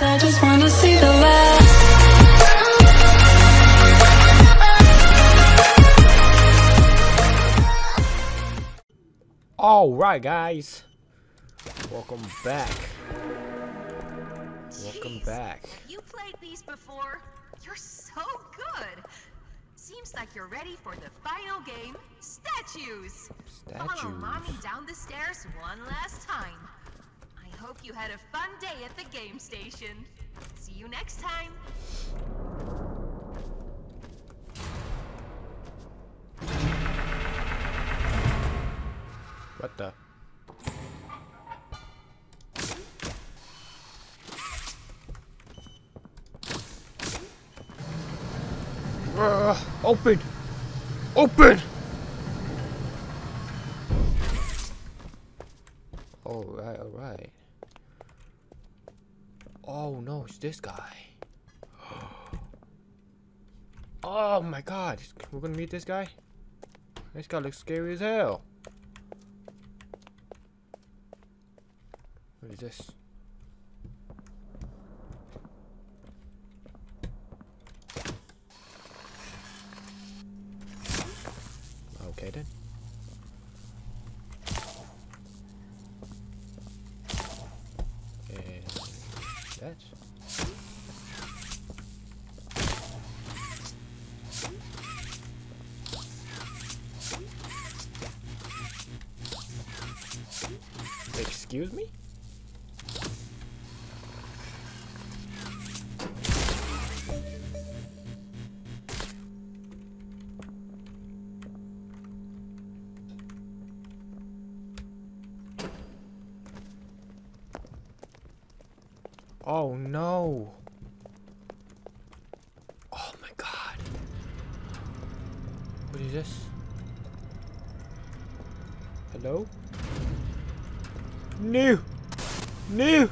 Cause I just wanna see the light. Alright, guys. Welcome back. Welcome back. You played these before? You're so good. Seems like you're ready for the final game, statues. Follow mommy down the stairs one last time. I hope you had a fun day at the game station. See you next time. What the? Uh, open! Open! Alright, alright. Oh no, it's this guy. Oh my god, we're gonna meet this guy? This guy looks scary as hell. What is this? What is this? Hello? No! No!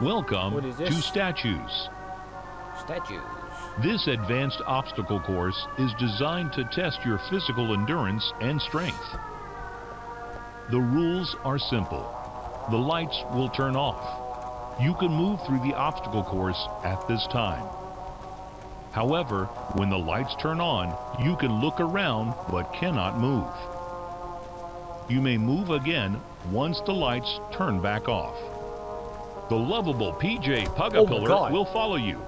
Welcome What is to? Statues. Statues. This advanced obstacle course is designed to test your physical endurance and strength. The rules are simple. The lights will turn off. You can move through the obstacle course at this time. However, when the lights turn on, you can look around but cannot move. You may move again once the lights turn back off. The lovable PJ Oh Pug-a-Pillar God. will follow you.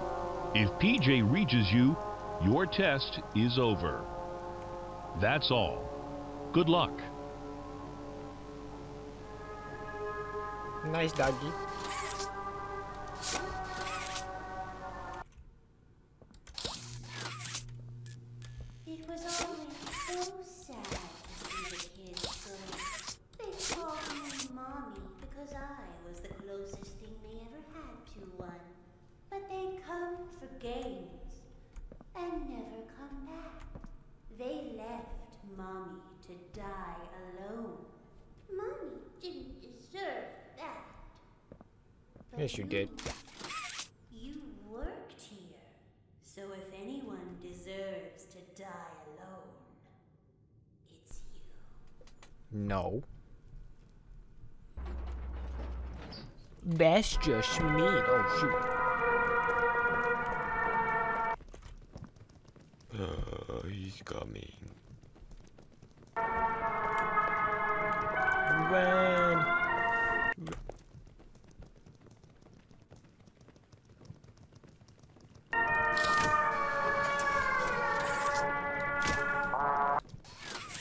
If PJ reaches you, your test is over. That's all. Good luck. Nice doggy. Yes, you did. You worked here, so if anyone deserves to die alone, it's you. No. That's just me. Oh shoot.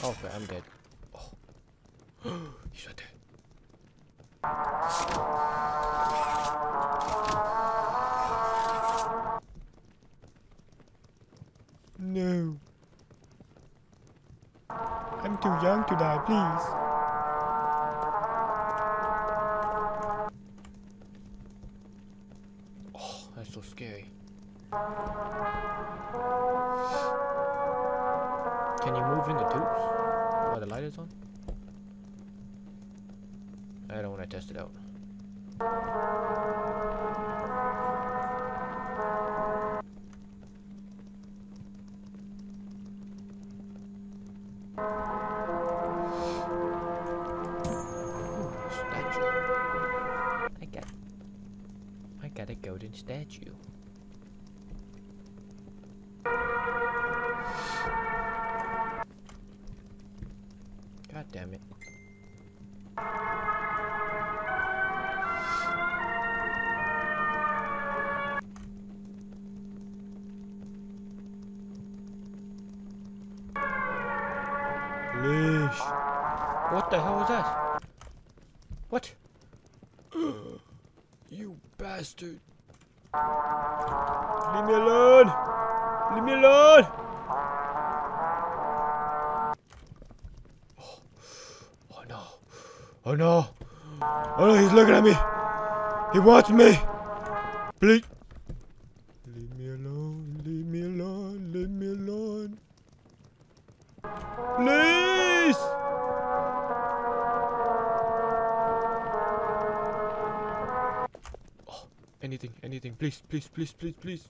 Okay, I'm dead. Oh. He's right there. No. I'm too young to die, please. I don't want to test it out. Statue. I got. I got a golden statue. God damn it. The hell was that? What? you bastard. Leave me alone. Leave me alone. Oh, oh no. Oh no. Oh no, he's looking at me. He wants me. Please. Please, please, please, please, please.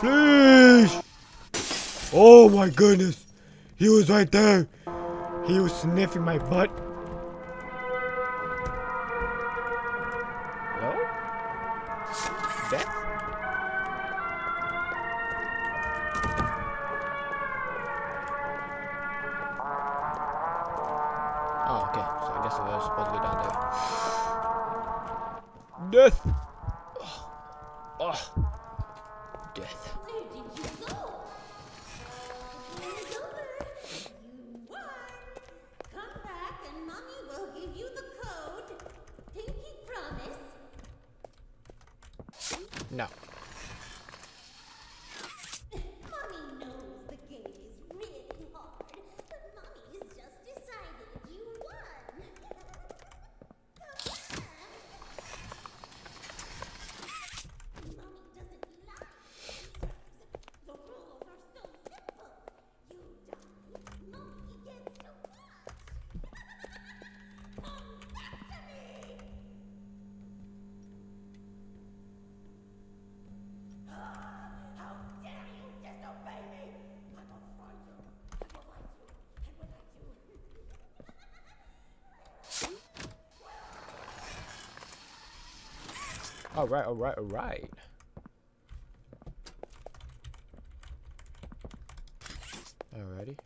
Please. Oh my goodness. He was right there. He was sniffing my butt. Alright, alright, alright. Alrighty.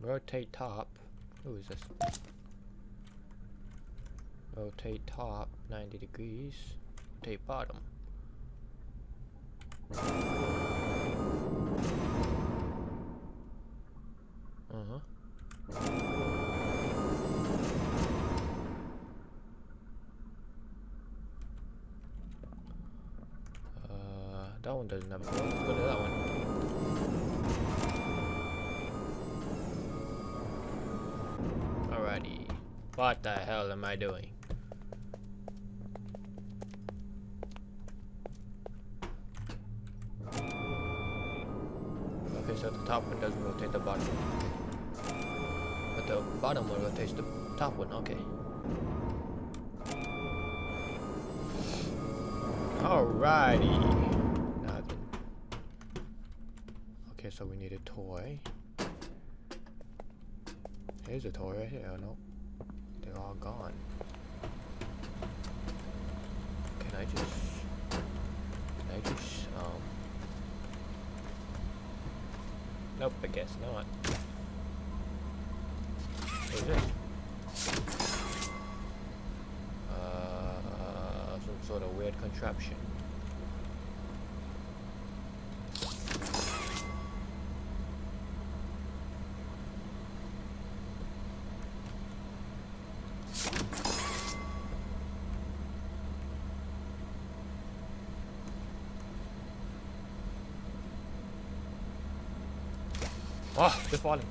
Rotate top. Who is this? Rotate top 90 degrees. Rotate bottom. Uh-huh. Uh, that one doesn't have a door. Let's go to that one. Alrighty. What the hell am I doing? Okay, so the top one doesn't rotate the bottom one. But the bottom one rotates the top one, okay. Alrighty. So we need a toy. Here's a toy right here. Oh, no. They're all gone. Can I just... Can I just, um... Nope, I guess not. What is this? Uh, some sort of weird contraption. Ah, oh, they're falling.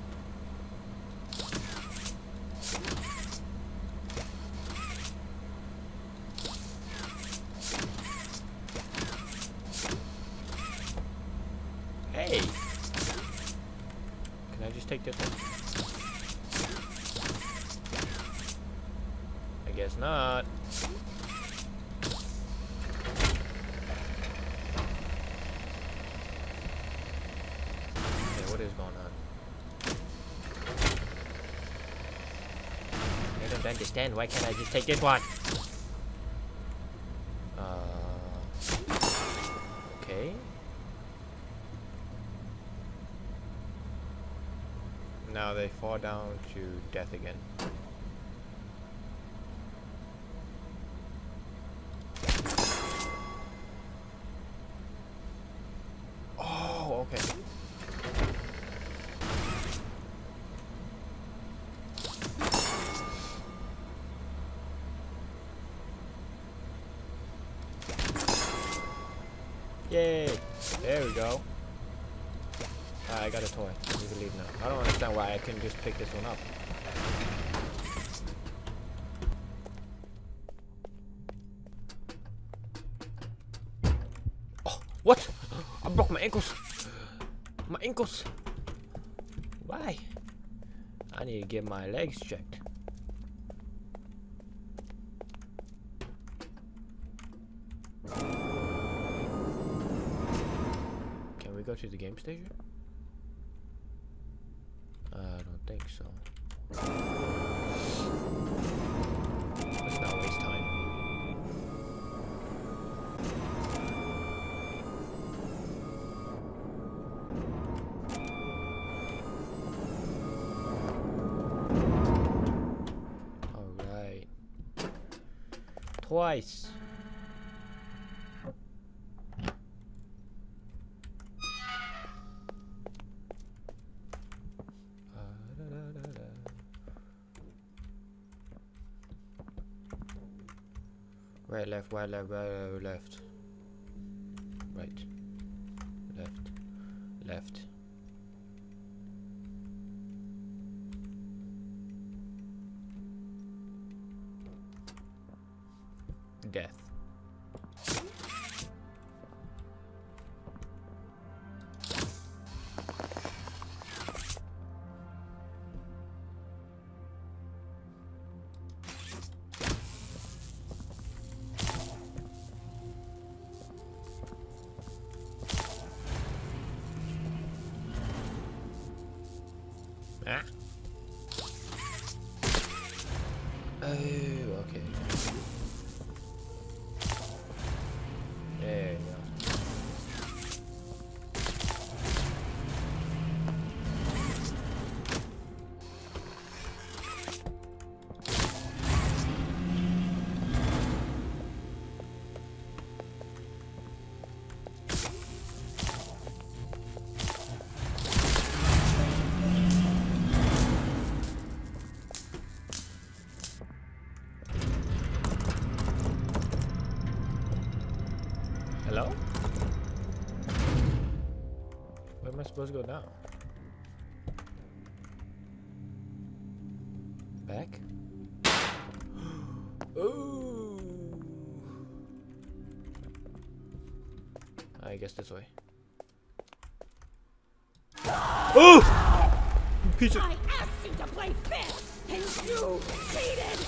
Hey! Can I just take this one? I guess not. what is going on? I don't understand. Why can't I just take this one? Uh, okay. Now they fall down to death again. Oh, okay. Yay! There we go. Alright, I got a toy. We can leave now. I don't couldn't just pick this one up. Oh, what? I broke my ankles. My ankles. Why? I need to get my legs checked. Can we go to the game station? Twice. Right, left, right, left, right, left. Ah. Supposed to go down? Back? Ooh. I guess this way. Oh! You Piece of I asked you to play fair, and you cheated!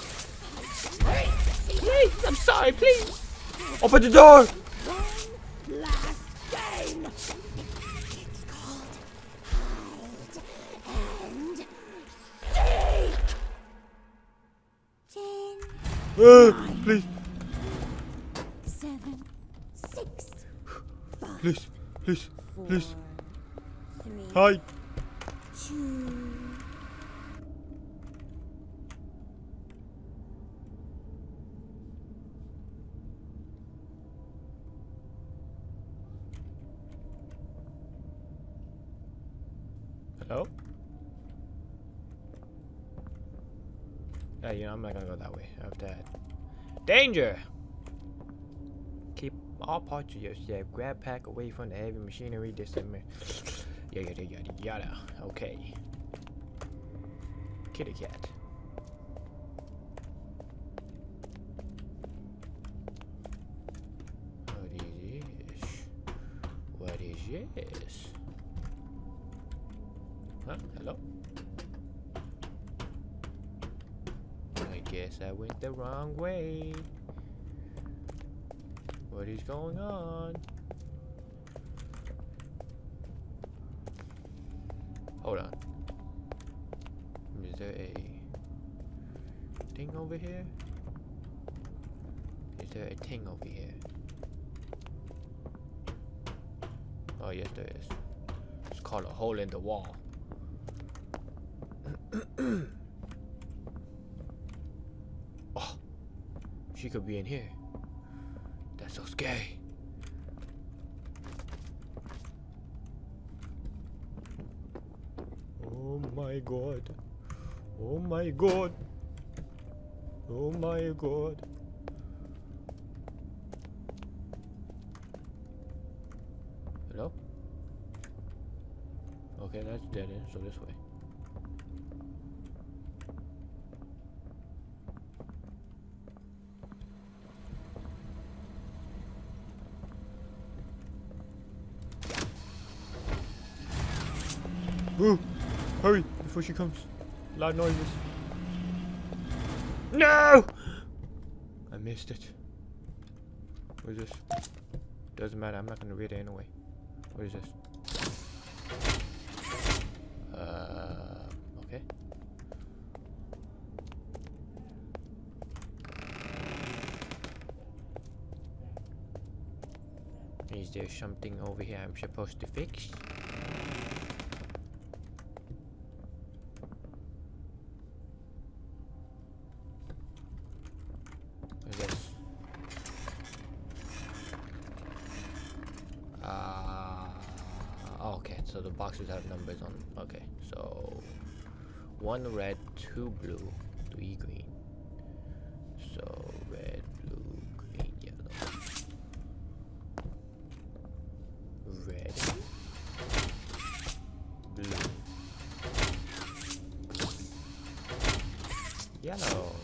I hate Please, I'm sorry, please! Open the door! Uh, please, seven, six, five, please, please, four, please. three, Hi. two, Hello? Yeah, you know, I'm not gonna go that way after that. Danger! Keep all parts of your yeah, GrabPack away from the heavy machinery. This and yada yada yada yada. Okay. Kitty cat. What is this? What is this? Huh? Hello? I guess I went the wrong way. What is going on? Hold on. Is there a thing over here? Is there a thing over here? Oh yes there is. It's called a hole in the wall. oh, she could be in here. So. Oh my god. Oh my god. Oh my god. Hello? Okay, that's dead end, so this way. Ooh! Hurry before she comes. Loud noises. No! I missed it. What is this? Doesn't matter. I'm not gonna read it anyway. What is this? Uh, okay. Is there something over here I'm supposed to fix? What is this? Uh, okay, so the boxes have numbers on. Okay, so one red, two blue, three green. So red, blue, green, yellow. Red, blue, yellow.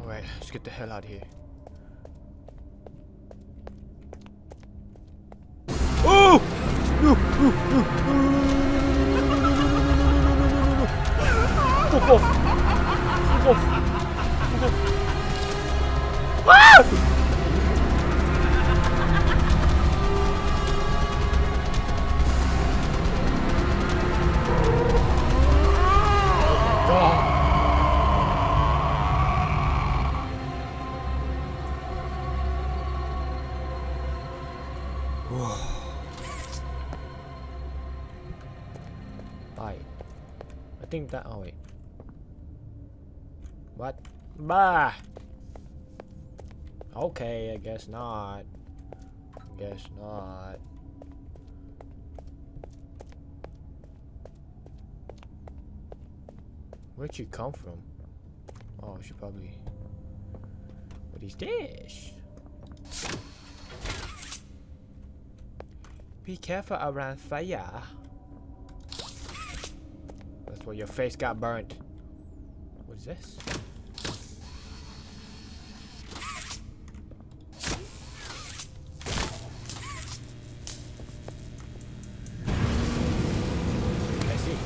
Alright, let's get the hell out of here. Think that. Oh wait. What? Bah. Okay, I guess not. Guess not. Where'd she come from? Oh, she probably. What is this? Be careful around fire. That's where your face got burnt. What is this? I see.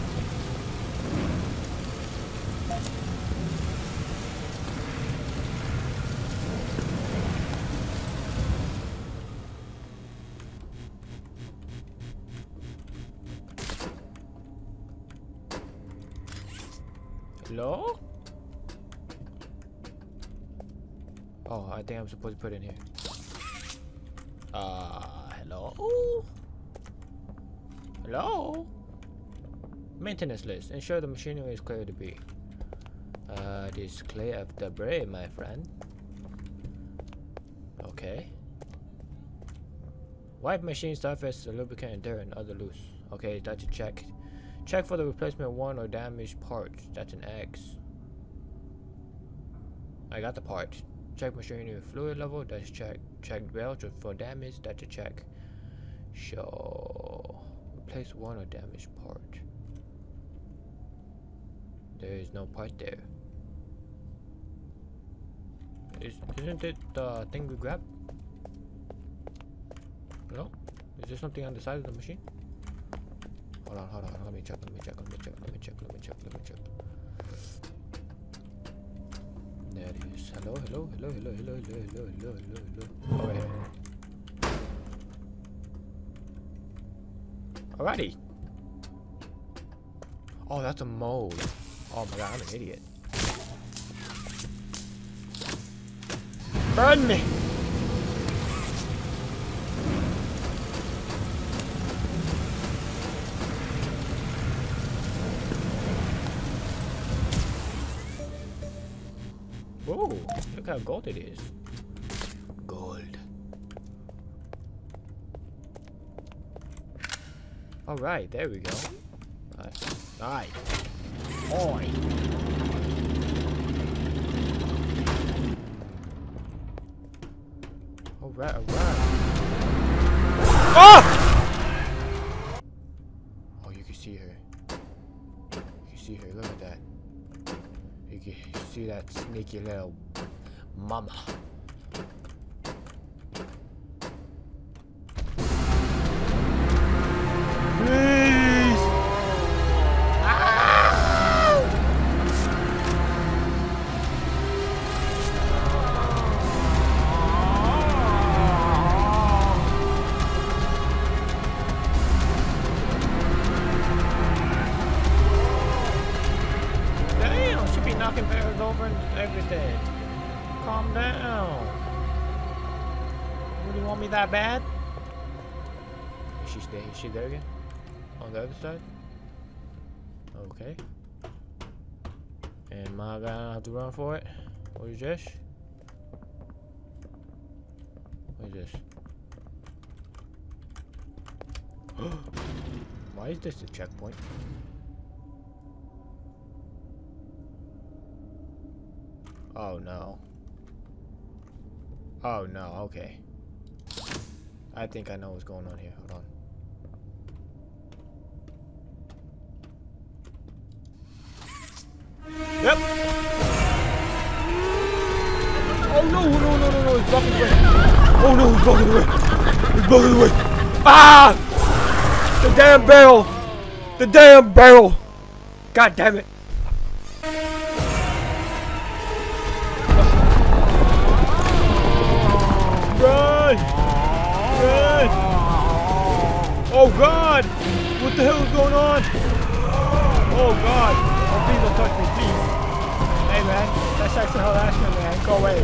Hello? Oh, I think I'm supposed to put in here. Uh, hello? Hello? Maintenance list. Ensure the machinery is clear to be. Uh, it is clear of debris, my friend. Okay. Wipe machine surface, lubricant, and dirt, and other loose. Okay, that's a check. Check for the replacement one or damaged parts. That's an X. I got the part. Check machinery fluid level. That's check. Check belts for damage. That's a check. Show. Replace one or damaged part. There is no part there. Is, isn't it the thing we grabbed? No? Is there something on the side of the machine? Hold on, hold on. Let me check. Let me check. Let me check. Let me check. Let me check. Let me check. There he is. Hello, hello, hello, hello, hello, hello, hello, hello, hello, hello. Over here. Alrighty. Oh, that's a mole. Oh my god, I'm an idiot. Burn me! How gold it is. Gold. Alright, there we go. Alright. Alright. Oi. Alright, alright. Oh! Ah! Oh, you can see her. You can see her. Look at that. You can see that sneaky little mama. Bad? Is she there? Is she there again? On the other side? Okay. And my guy have to run for it. What is this? What is this? Why is this a checkpoint? Oh no. Oh no, okay. I think I know what's going on here. Hold on. Yep. Oh no, no, no, no, no, he's blocking the way. Oh no, he's blocking the way. He's blocking the way. Ah! The damn barrel! The damn barrel! God damn it. Oh god! What the hell is going on? Oh god! Oh please don't touch me, please. Hey man, that's sexual harassment man. Go away.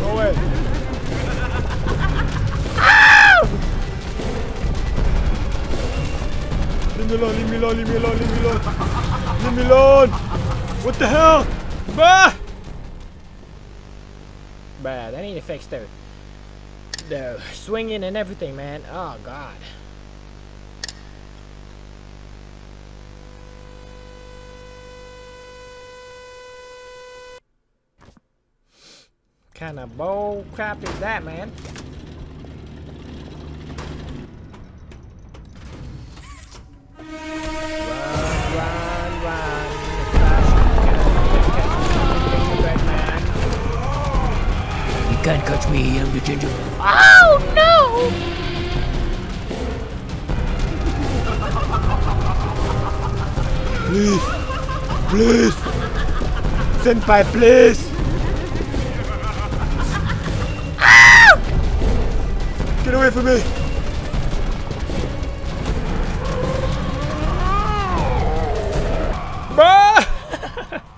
Go away. Leave me alone, leave me alone, leave me alone, leave me alone. Leave me alone! What the hell? Bah! Bruh, they need to fix the the swinging and everything, man. Oh god. Kind of bull crap is that, man? Catch me, I'm the ginger. Oh no! Please, please, senpai, please. Ah! Get away from me! Ah!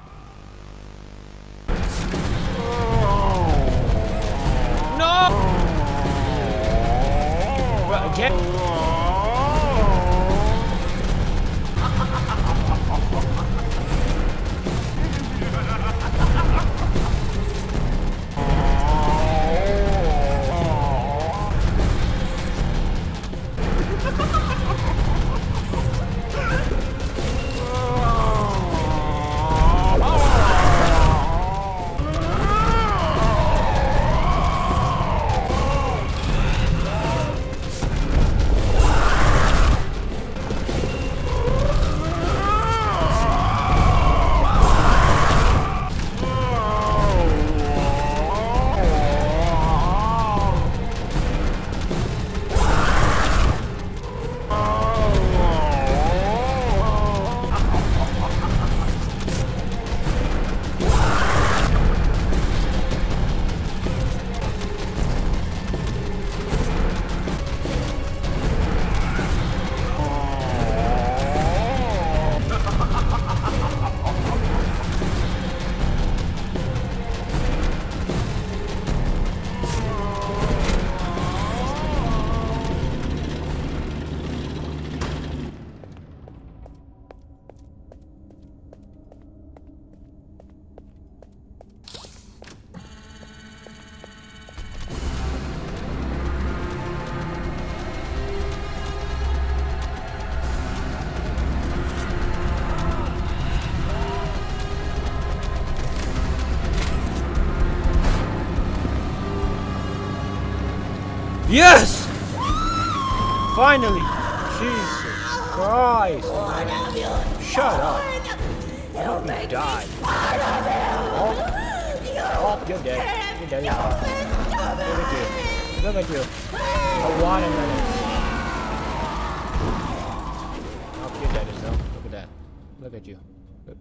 Well, Yes! Finally! Jesus Christ! Shut up! Hope you die. Oh, oh, you're dead. You're dead. Look at you. Look at you. A watermelon. Oh, you're dead hell. Look at that. Look at you. Look.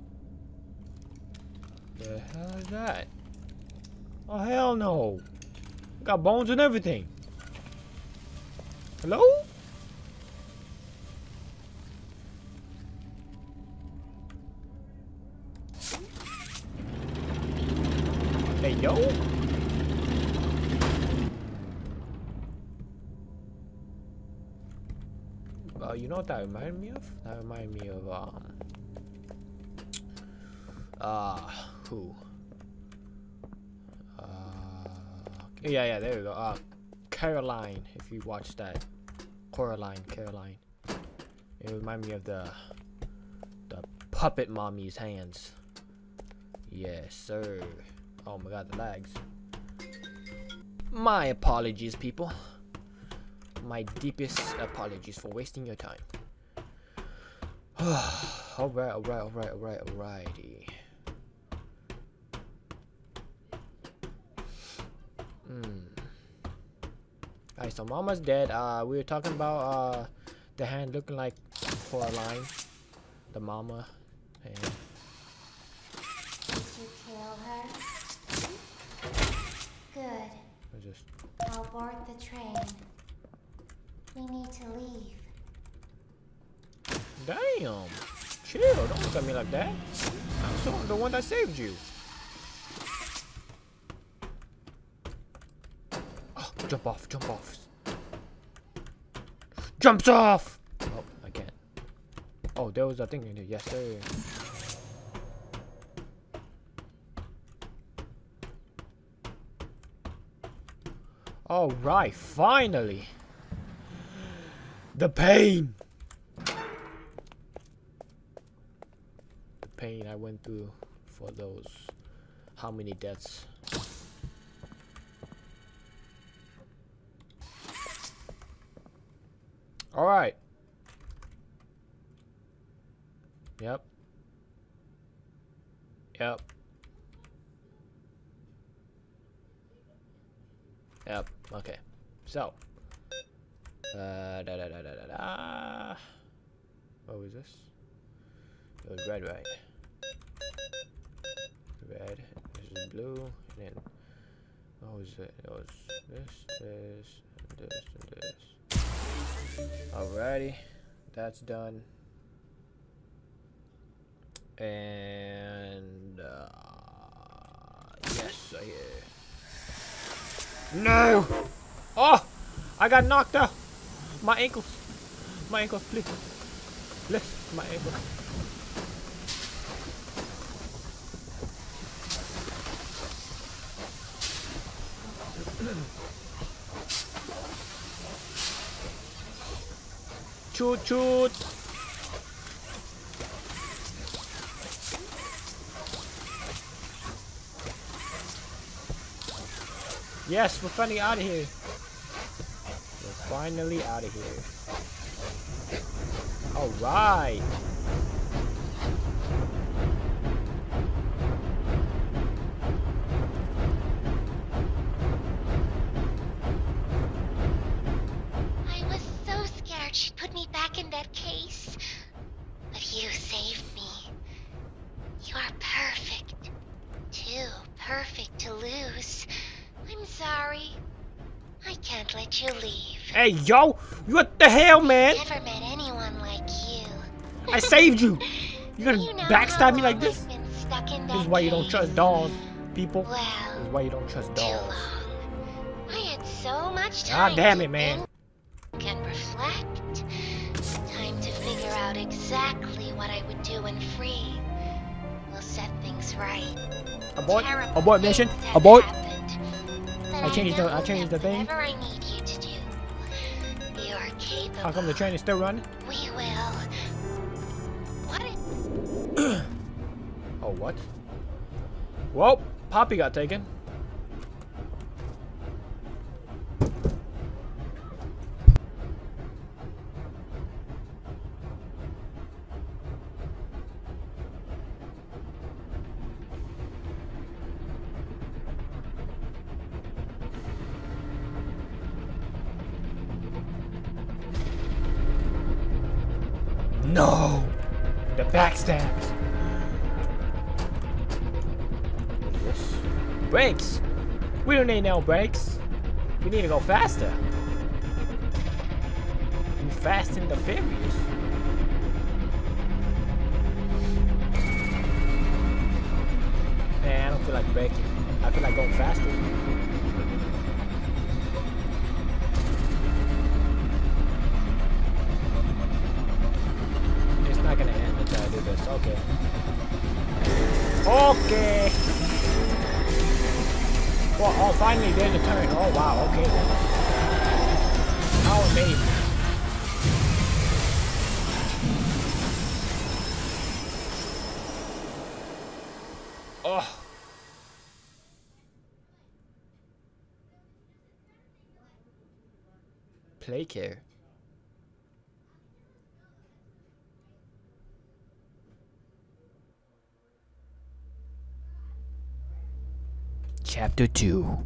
The hell is that? Oh, hell no. Got bones and everything. Hello? Hey, yo. Uh, you know what that reminded me of? That reminded me of, um... Uh, who? Uh, yeah, yeah, there we go. Uh, Caroline, if you watch that. Coraline, Caroline. It reminded me of the the puppet mommy's hands. Yes, sir. Oh my god, the lags. My apologies, people. My deepest apologies for wasting your time. alright, alright, alright, alright, alrighty. Hmm. Alright, so Mama's dead. Uh, we were talking about uh, the hand looking like Coraline, the mama, and Did you kill her? Good. I just I'll board the train. We need to leave. damn. Chill, don't look at me like that. I'm the one that saved you. Oh, jump off, jump off. Jumps off! Oh, I can't. Oh, there was a thing in there. Yes, sir. All right, finally. The pain. The pain I went through for those how many deaths. All right. Yep. Yep. Yep. Okay. So. Uh, da da da da da da. What was this? It was red, right? Red. This is blue. And then. What was it? It was this, this, and this, and this. Alrighty. That's done. And. Uh, yes, I hear. No! Oh! I got knocked out! My ankles! My ankles, please. Please, my ankles. Shoot, shoot! Yes, we're finally out of here. We're finally out of here. Alright. Can't let you leave. Hey, yo! What the hell, man? Never met anyone like you. I saved you! You're gonna You know backstab me like this? This is why you don't trust dolls, people. This is why you don't trust dolls. long. I had so much time. damn it, man. and reflect. Time to figure out exactly what I would do when free. We'll set things right. Abort! Terrible Abort mission! Abort! happened, I changed the- I changed the thing. Whatever I need you to do, you are capable. How come the train is still running? We will. What? Oh, what? Well, Poppy got taken. No! The backstabs! This? Brakes! We don't need no brakes. We need to go faster. We fast and the furious. Man, I don't feel like braking. I feel like going faster. Finally there's a turn. Oh, wow. Okay. How amazing. Oh. Play care. Chapter 2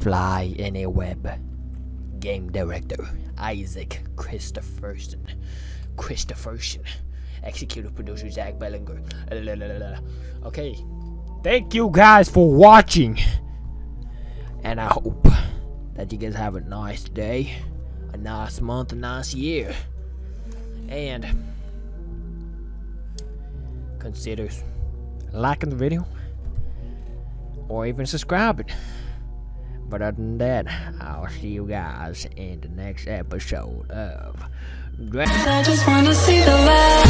Fly in a Web. Game director Isaac Christopherson. Christopherson. Executive producer Zach Belanger. Okay. Thank you guys for watching. And I hope that you guys have a nice day, a nice month, a nice year. And consider liking the video or even subscribing. But other than that, I'll see you guys in the next episode of I just wanna see the light.